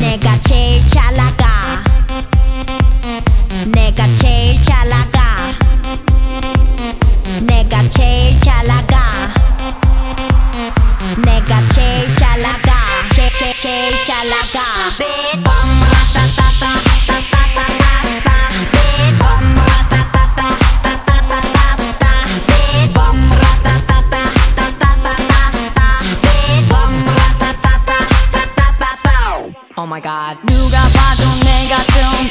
내가 제일 잘 나가 내가 제일 잘 나가 내가 제일 잘 나가 내가 제일 잘 나가 제, 제, 제일 잘 나가 Oh my god. 누가 봐도 내가 좀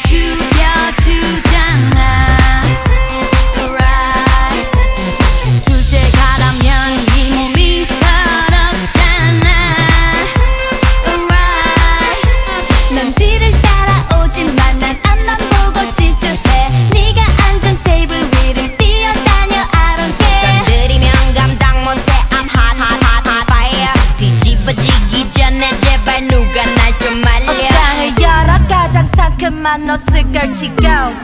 죽여주잖아. 그만 옷을 걸치고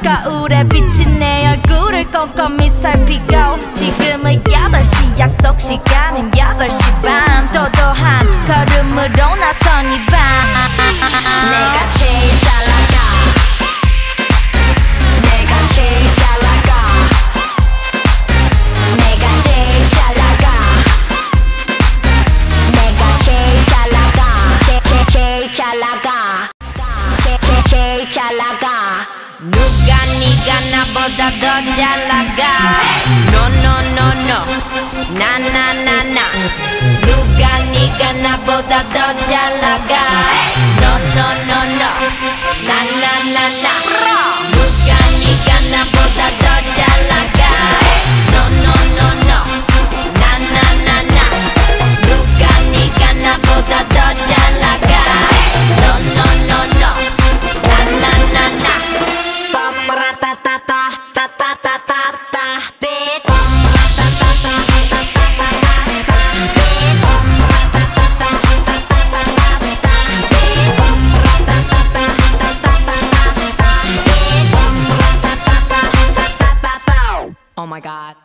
거울에 비친 내 얼굴을 꼼꼼히 살피고. 지금은 8시 약속 시간은 8시 반. 도도한 걸음으로 나선 이밤. 잘 나가 누가 네가 나보다 더 잘 나가 No no no no 나나나나 누가 네가 나보다 더 my God.